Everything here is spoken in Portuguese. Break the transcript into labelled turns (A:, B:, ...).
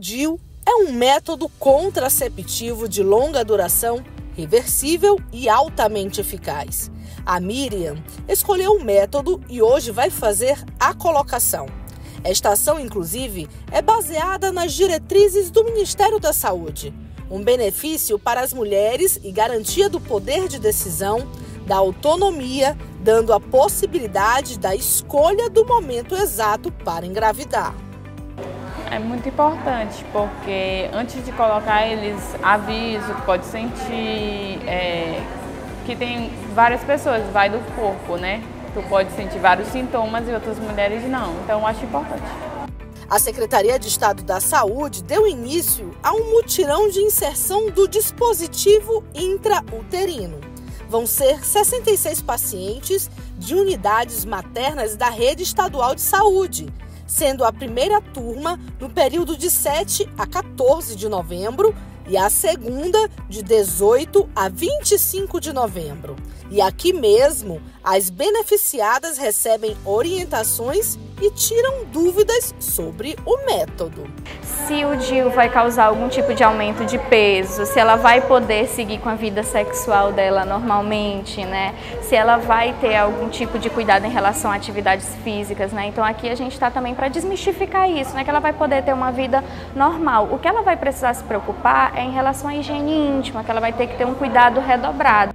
A: DIU é um método contraceptivo de longa duração, reversível e altamente eficaz. A Miriam escolheu o método e hoje vai fazer a colocação. Esta ação, inclusive, é baseada nas diretrizes do Ministério da Saúde. Um benefício para as mulheres e garantia do poder de decisão, da autonomia, dando a possibilidade da escolha do momento exato para engravidar.
B: É muito importante, porque antes de colocar eles aviso pode sentir, é, que tem várias pessoas, vai do corpo, né? Tu pode sentir vários sintomas e outras mulheres não. Então, eu acho importante.
A: A Secretaria de Estado da Saúde deu início a um mutirão de inserção do dispositivo intrauterino. Vão ser 66 pacientes de unidades maternas da rede estadual de saúde, sendo a primeira turma no período de 7 a 14 de novembro e a segunda de 18 a 25 de novembro. E aqui mesmo, as beneficiadas recebem orientações e tiram dúvidas sobre o método.
C: Se o DIU vai causar algum tipo de aumento de peso, se ela vai poder seguir com a vida sexual dela normalmente, né? Se ela vai ter algum tipo de cuidado em relação a atividades físicas, né? Então aqui a gente está também para desmistificar isso, né? Que ela vai poder ter uma vida normal. O que ela vai precisar se preocupar é em relação à higiene íntima, que ela vai ter que ter um cuidado redobrado.